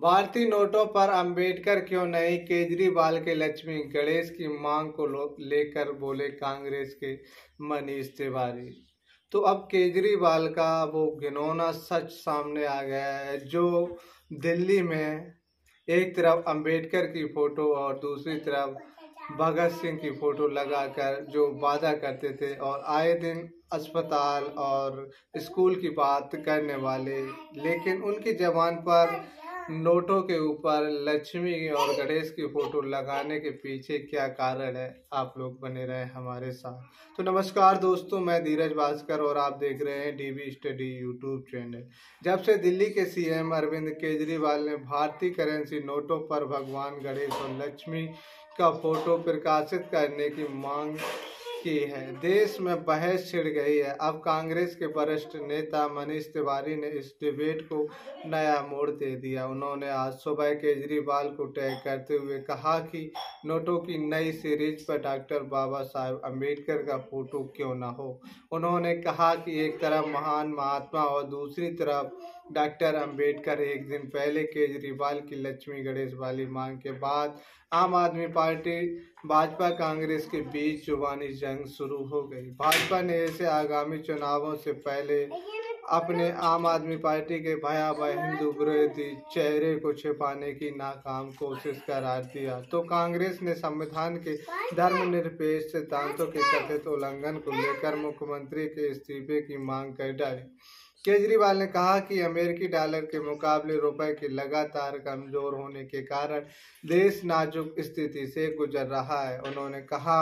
भारतीय नोटों पर अंबेडकर क्यों नहीं? केजरीवाल के लक्ष्मी गणेश की मांग को लेकर बोले कांग्रेस के मनीष तिवारी। तो अब केजरीवाल का वो घिनौना सच सामने आ गया है, जो दिल्ली में एक तरफ़ अंबेडकर की फ़ोटो और दूसरी तरफ़ भगत सिंह की फ़ोटो लगाकर जो वादा करते थे और आए दिन अस्पताल और स्कूल की बात करने वाले। लेकिन उनकी जबान पर नोटों के ऊपर लक्ष्मी और गणेश की फ़ोटो लगाने के पीछे क्या कारण है? आप लोग बने रहे हमारे साथ। तो नमस्कार दोस्तों, मैं धीरज भास्कर और आप देख रहे हैं डीबी स्टडी यूट्यूब चैनल। जब से दिल्ली के सीएम अरविंद केजरीवाल ने भारतीय करेंसी नोटों पर भगवान गणेश और लक्ष्मी का फ़ोटो प्रकाशित करने की मांग की है। देश में बहस छिड़ गई है। अब कांग्रेस के वरिष्ठ नेता मनीष तिवारी ने इस डिबेट को नया मोड़ दे दिया। उन्होंने आज सुबह केजरीवाल को टैग करते हुए कहा कि नोटों की नई सीरीज़ पर डॉक्टर बाबा साहेब अंबेडकर का फ़ोटो क्यों ना हो? उन्होंने कहा कि एक तरफ़ महान महात्मा और दूसरी तरफ़ डॉक्टर अंबेडकर एक दिन पहले केजरीवाल की लक्ष्मी गणेश वाली मांग के बाद आम आदमी पार्टी, भाजपा कांग्रेस के बीच जुबानी जंग शुरू हो गई। भाजपा ने ऐसे आगामी चुनावों से पहले अपने आम आदमी पार्टी के भयावह हिंदू विरोधी चेहरे को छिपाने की नाकाम कोशिश करार दिया। तो कांग्रेस ने संविधान के धर्मनिरपेक्ष सिद्धांतों के कथित उल्लंघन को लेकर मुख्यमंत्री के इस्तीफे की मांग कर डाली। केजरीवाल ने कहा कि अमेरिकी डॉलर के मुकाबले रुपए के लगातार कमज़ोर होने के कारण देश नाजुक स्थिति से गुजर रहा है। उन्होंने कहा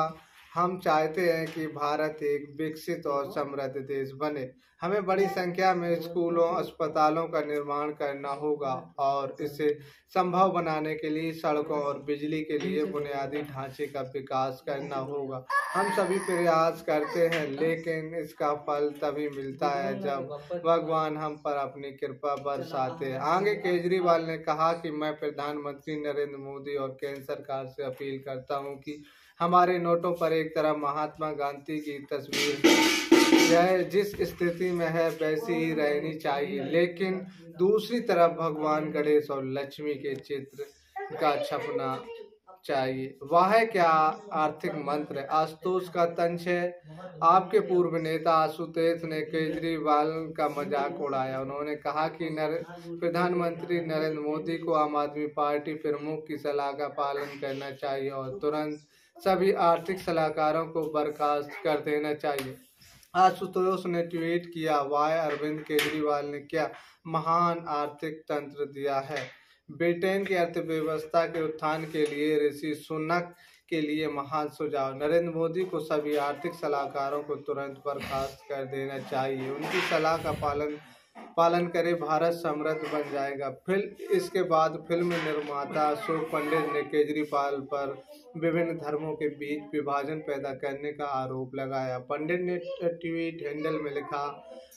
हम चाहते हैं कि भारत एक विकसित और समृद्ध देश बने। हमें बड़ी संख्या में स्कूलों अस्पतालों का निर्माण करना होगा और इसे संभव बनाने के लिए सड़कों और बिजली के लिए बुनियादी ढांचे का विकास करना होगा। हम सभी प्रयास करते हैं लेकिन इसका फल तभी मिलता है जब भगवान हम पर अपनी कृपा बरसाते हैं। आगे केजरीवाल ने कहा कि मैं प्रधानमंत्री नरेंद्र मोदी और केंद्र सरकार से अपील करता हूँ कि हमारे नोटों पर एक तरफ़ महात्मा गांधी की तस्वीर यह जिस स्थिति में है, वैसी ही रहनी चाहिए। लेकिन दूसरी तरफ़ भगवान गणेश और लक्ष्मी के चित्र का छपना चाहिए। वह, क्या आर्थिक मंत्र आशुतोष का तंश है। आपके पूर्व नेता आशुतोष ने केजरीवाल का मज़ाक उड़ाया। उन्होंने कहा कि नर, प्रधानमंत्री नरेंद्र मोदी को आम आदमी पार्टी प्रमुख की सलाह का पालन करना चाहिए और तुरंत सभी आर्थिक सलाहकारों को बर्खास्त कर देना चाहिए। आशुतोष ने ट्वीट किया वाय अरविंद केजरीवाल ने क्या महान आर्थिक तंत्र दिया है। ब्रिटेन की अर्थव्यवस्था के उत्थान के लिए ऋषि सुनक के लिए महान सुझाव। नरेंद्र मोदी को सभी आर्थिक सलाहकारों को तुरंत बर्खास्त कर देना चाहिए। उनकी सलाह का पालन पालन करे, भारत समृद्ध बन जाएगा। फ़िल्म इसके बाद फ़िल्म निर्माता अशोक पंडित ने केजरीवाल पर विभिन्न धर्मों के बीच विभाजन पैदा करने का आरोप लगाया। पंडित ने ट्वीट हैंडल में लिखा,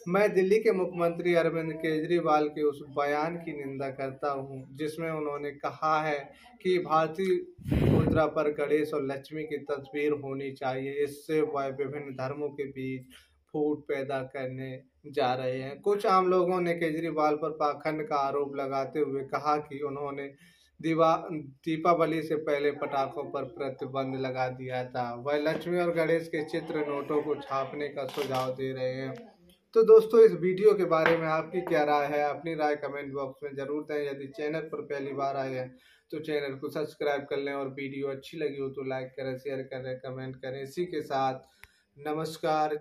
मैं दिल्ली के मुख्यमंत्री अरविंद केजरीवाल के उस बयान की निंदा करता हूँ, जिसमें उन्होंने कहा है कि भारतीय मुद्रा पर गणेश और लक्ष्मी की तस्वीर होनी चाहिए। इससे वह विभिन्न धर्मों के बीच फूट पैदा करने जा रहे हैं। कुछ आम लोगों ने केजरीवाल पर पाखंड का आरोप लगाते हुए कहा कि उन्होंने दीवा, दीपावली से पहले पटाखों पर प्रतिबंध लगा दिया था। वह लक्ष्मी और गणेश के चित्र नोटों को छापने का सुझाव दे रहे हैं। तो दोस्तों, इस वीडियो के बारे में आपकी क्या राय है? अपनी राय कमेंट बॉक्स में ज़रूर दें। यदि चैनल पर पहली बार आए हैं तो चैनल को सब्सक्राइब कर लें और वीडियो अच्छी लगी हो तो लाइक करें, शेयर करें, कमेंट करें। इसी के साथ नमस्कार।